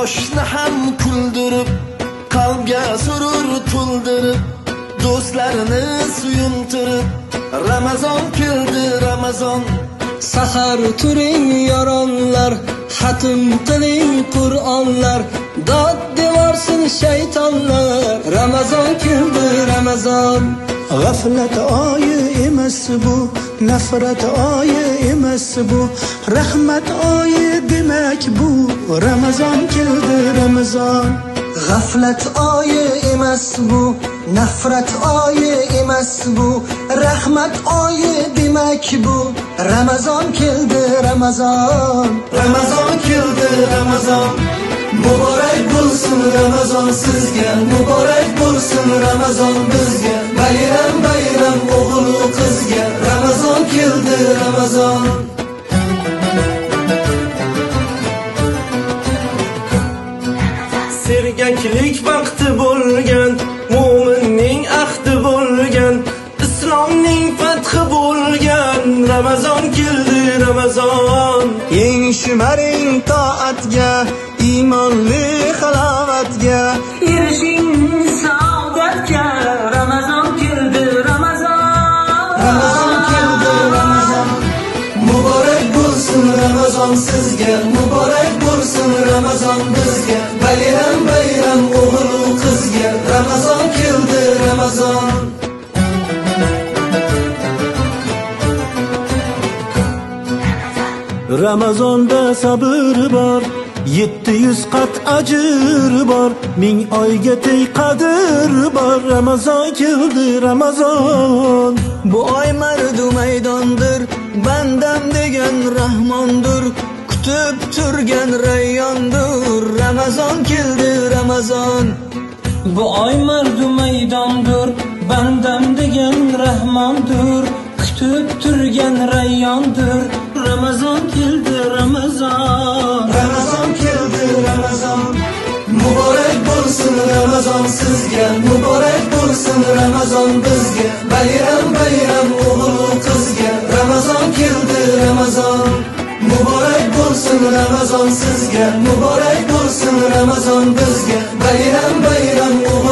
boshni ham kuldirib qalbga surur to'ldirib do'stlarini suyuntirib. Ramazon keldi ramazon. Sahar turing yoronlar xatm qiling qur'onlar. Dod devorsin shaytonlar. Ramazon keldi ramazon. G'aflat oyi emas bu نفرت آی امس بو رحمت آی دمک بو. رمضان کلد رمضان. غفلت آی امس بو نفرت آی امس بو. رحمت آی دمک بو. رمضان کلد رمضان. رمضان کلد رمضان. مبارک بوسن رمضان سیزگه. مبارک بوسن رمضان بزگه. بایر sergaklik vaqti bo'lgan mo'minning ahdi bo'lgan islomning fathi bo'lgan. Ramazon keldi ramazon. Eng shimaring toatga, iymonli halovatga, erishing sizga muborak bo'lsin ramazon bizga bayram bayram o'g'il qizga ramazon keldi ramazon Ramazonda sabr bor, 700 qat ajr bor, ming oyga teng qadr bor. Ramazon keldi Ramazon. Bu oy mardu maydondir, bandam degan rahmondir. Kutib turgan rayyondir, Ramazon keldi Ramazon. Bu oy mardu maydondir, bandam degan rahmondir. Kutib turgan rayyondir, Ramazon keldi ramazon sizga muborak bo'lsin ramazon bizga. Bayram bayram o'g'il qizga. Ramazon keldi ramazon. Muborak bo'lsin ramazon sizga. Muborak bo'lsin ramazon bizga. Bayram bayram o'g'il